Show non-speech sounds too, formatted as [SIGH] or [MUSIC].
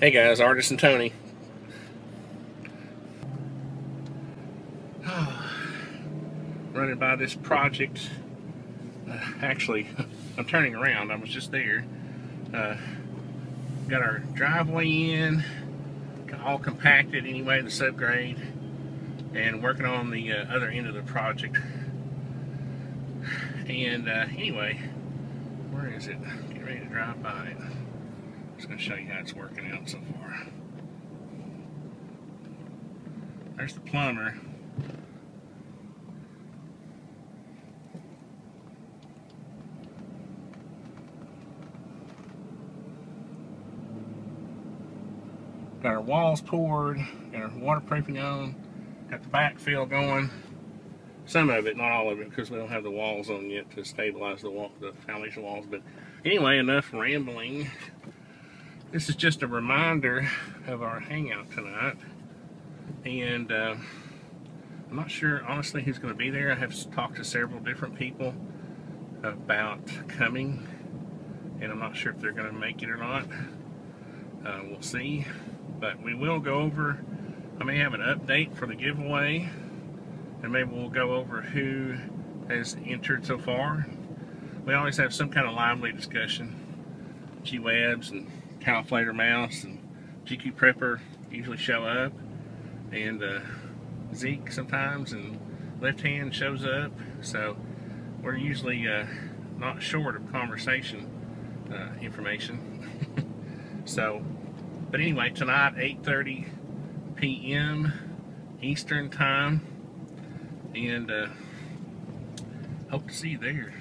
Hey guys, ArtisanTony. [SIGHS] Running by this project. Uh, actually, [LAUGHS] I'm turning around. I was just there. Uh, got our driveway in, all compacted anyway, the subgrade, and working on the uh, other end of the project. [SIGHS] And uh, anyway, where is it? Getting ready to drive by it just going to show you how it's working out so far. There's the plumber. Got our walls poured, got our waterproofing on, got the backfill going. Some of it, not all of it, because we don't have the walls on yet to stabilize the wall, the foundation walls. But anyway, enough rambling. This is just a reminder of our hangout tonight. And uh, I'm not sure, honestly, who's going to be there. I have talked to several different people about coming. And I'm not sure if they're going to make it or not. Uh, we'll see. But we will go over, I may have an update for the giveaway. And maybe we'll go over who has entered so far. We always have some kind of lively discussion. G-Webs and Calculator Mouse and GQ Prepper usually show up, and uh, Zeke sometimes, and Left Hand shows up. So we're usually uh, not short of conversation uh, information. [LAUGHS] so, but anyway, tonight 8:30 p.m. Eastern time, and uh, hope to see you there.